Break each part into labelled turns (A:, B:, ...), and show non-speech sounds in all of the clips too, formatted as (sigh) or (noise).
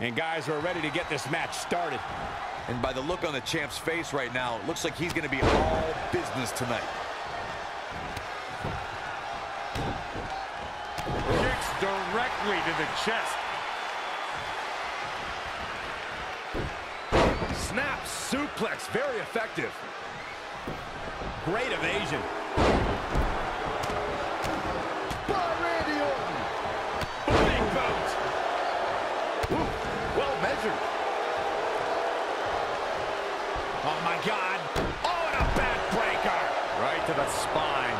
A: And guys we're ready to get this match started.
B: And by the look on the champ's face right now, it looks like he's going to be all business tonight.
C: Kicks directly to the chest.
B: Snap suplex, very effective.
A: Great evasion.
B: By Randy Orton.
A: Big boot.
B: Ooh, well measured.
A: Oh, my God. Oh, and a backbreaker.
B: Right to the spine.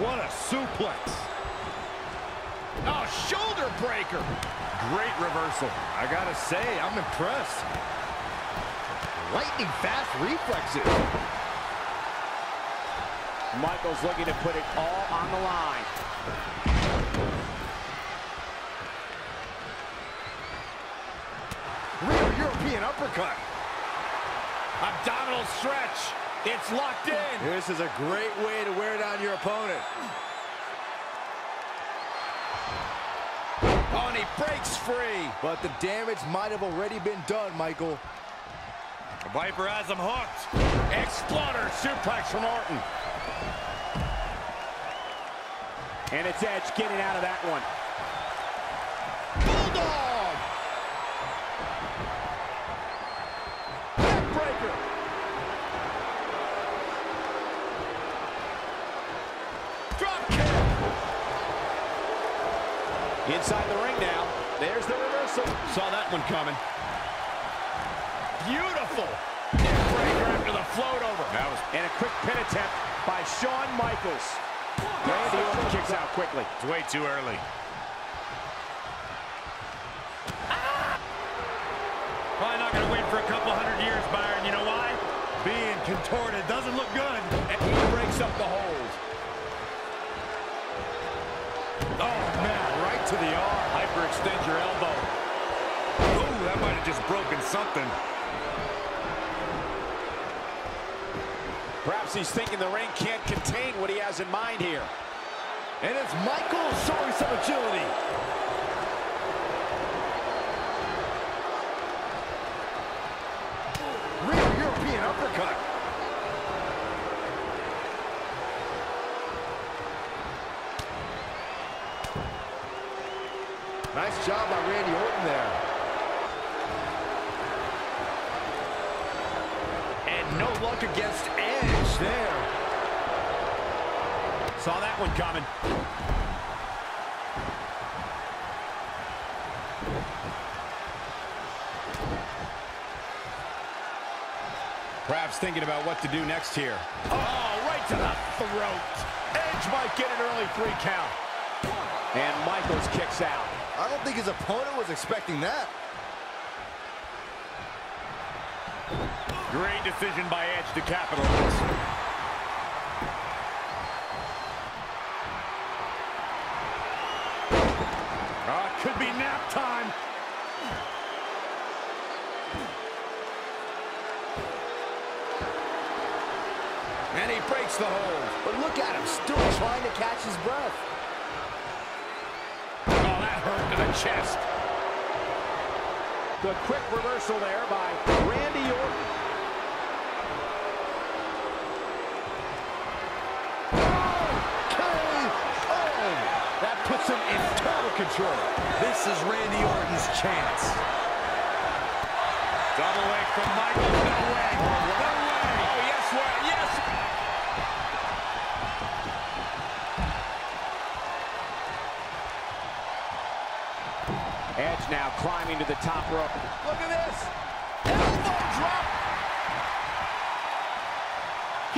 B: What a suplex.
A: Oh, shoulder breaker.
B: Great reversal. I gotta say, I'm impressed. Lightning fast reflexes.
A: Michaels looking to put it all on the line.
B: European uppercut.
A: Abdominal stretch. It's locked in. (laughs)
B: This is a great way to wear down your opponent.
A: Oh, and he breaks free.
B: But the damage might have already been done, Michael.
C: Viper has him hooked.
A: Exploder suplex from Orton. And it's Edge getting out of that one. There's the reversal. Saw that one coming. Beautiful! Breaker after the float over.
C: That was
A: And a quick pin attempt by Shawn Michaels. Randy Orton kicks out quickly.
C: it's way too early. Probably not going to wait for a couple hundred years, Byron. You know why? Being contorted doesn't look good.
A: And he breaks up the hold.
B: Arm.
A: Hyperextend your elbow.
C: Ooh, that might have just broken something.
A: Perhaps he's thinking the ring can't contain what he has in mind here.
B: And it's Michael showing some agility. Real European uppercut. Nice job by Randy Orton there. And no luck against Edge there.
A: Saw that one coming. Perhaps thinking about what to do next here. Oh, right to the throat. Edge might get an early three count. And Michaels kicks out.
B: I don't think his opponent was expecting that.
C: Great decision by Edge to capitalize.
A: Uh, could be nap time. And he breaks the hold.
B: But look at him, still trying to catch his breath.
A: The chest. The quick reversal there by Randy Orton.
B: Oh, oh! That puts him in total control. This is Randy Orton's chance.
C: Double leg from Michael. No way. Oh, no way.
A: Oh, yes, way. Yes. Edge now climbing to the top rope. Look at this. Elbow drop.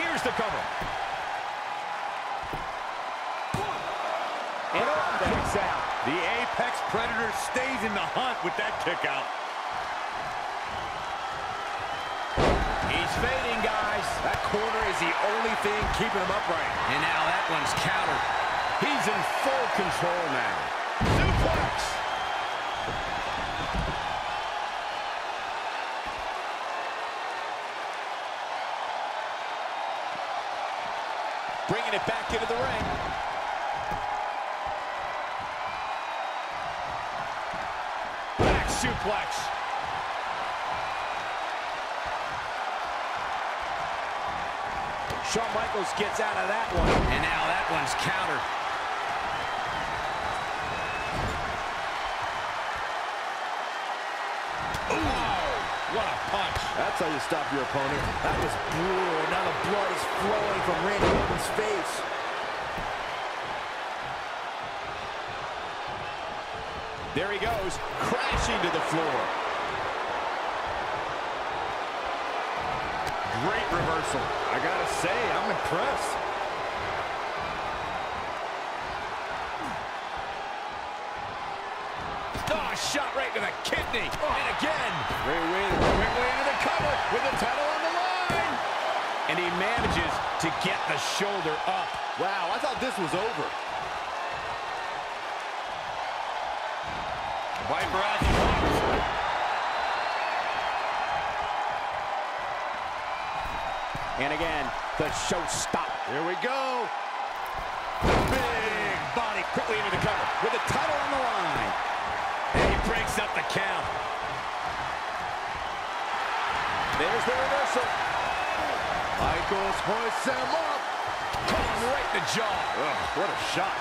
A: Here's the cover. And Orton kicks out.
C: The Apex Predator stays in the hunt with that kick out.
A: He's fading, guys.
B: That corner is the only thing keeping him upright.
A: And now that one's countered. He's in full control now. Bringing it back into the ring. Back suplex. Shawn Michaels gets out of that one.
C: And now that one's countered. What a punch.
B: That's how you stop your opponent. That was brutal. Now the blood is flowing from Randy Orton's face.
A: There he goes, crashing to the floor.
C: Great reversal. I gotta say, I'm impressed.
A: Oh, shot right to the kidney. And again. Ray Wynn quickly into the cover with the title on the line. And he manages to get the shoulder up.
B: Wow, I thought this was over.
C: Viper out the box.
A: And again, the show stopped.
B: Here we go.
A: There's the reversal.
B: Michaels hoists him up.
A: Caught right in the jaw.
B: Ugh, what a shot.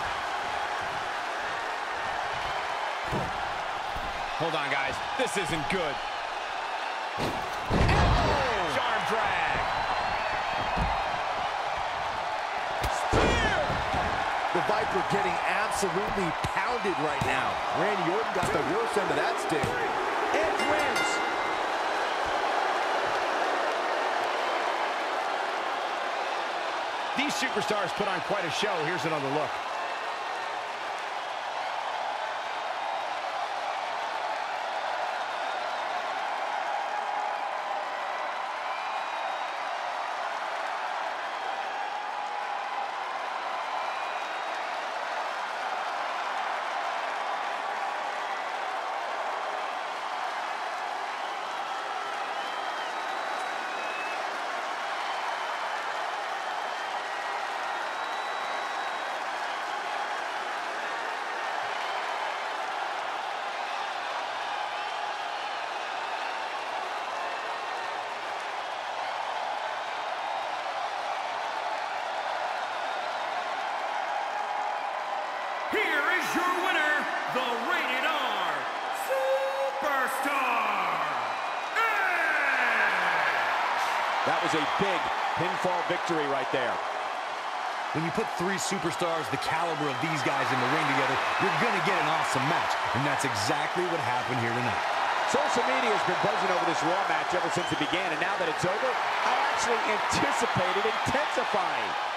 A: Hold on, guys. This isn't good. Oh. Elbow! Arm drag. Spear!
B: The Viper getting absolutely pounded right now. Randy Orton got the worst end of that stick.
A: Edge wins. These superstars put on quite a show. Here's another look.
D: Here is your winner, the Rated R Superstar, Edge!
A: That was a big pinfall victory right there.
B: When you put three superstars the caliber of these guys in the ring together, you're going to get an awesome match. And that's exactly what happened here tonight.
A: Social media has been buzzing over this Raw match ever since it began, and now that it's over, I actually anticipate it intensifying.